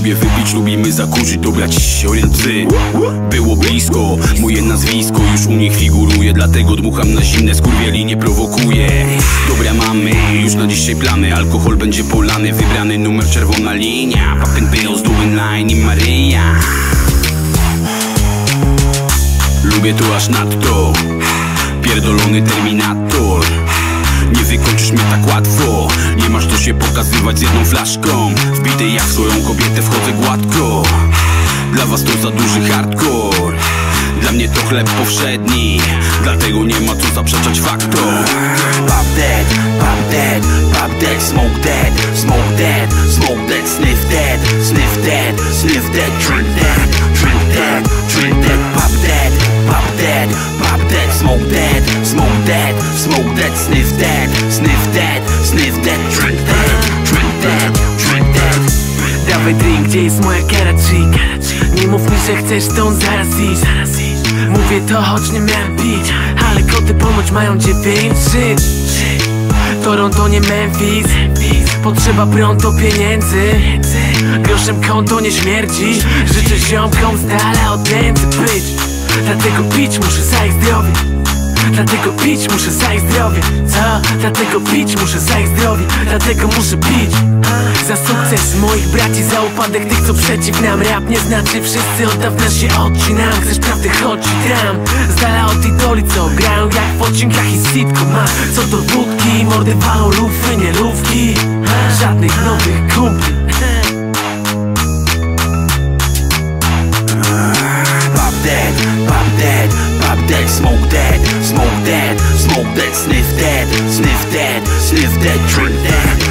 Lubię wypić, lubimy zakurzyć, dobrać się ręce. Było blisko, moje nazwisko już u nich figuruje Dlatego dmucham na zimne, skurwieli nie prowokuje Dobra mamy, już na dzisiaj plany Alkohol będzie polany, wybrany numer czerwona linia. Papin Bills, doing line i Maryja. Lubię to aż nadto. Pierdolony terminator wykończysz mnie tak łatwo. Nie masz to się pokazywać z jedną flaszką. Wbity jak swoją kobietę wchodzę gładko. Dla was to za duży hardcore. Dla mnie to chleb powszedni. Dlatego nie ma co zaprzeczać faktom. Pop that, pop that, pop that, smoke that, smoke that, smoke that, sniff that, sniff that, sniff that, drink that, sniff that, sniff that, sniff that, drink that, drink that, drink that. Dawaj drink, gdzie jest moja Karachi? Nie mów mi, że chcesz stąd zaraz iść. Mówię to, choć nie miałem pić Ale koty ponoć mają dziewięć żyć Toronto nie Memphis Potrzeba pronto pieniędzy. Groszem konto nie śmierdzi Życzę ziomkom z dala od nędzy być. Dlatego pić muszę za ich zdrowie Dlatego pić muszę za ich zdrowie. Co? Dlatego pić muszę za ich zdrowie. Dlatego muszę pić. Za sukces moich braci Za upadek tych co przeciw nam. Rap nie znaczy wszyscy od dawna się odcinam. Chcesz prawdy chodź i tram Z dala od idoli co grają jak w odcinkach i sitcoma Co do wódki Mordy walą lufy, nie lufki sniff that, sniff that, sniff that, drink that,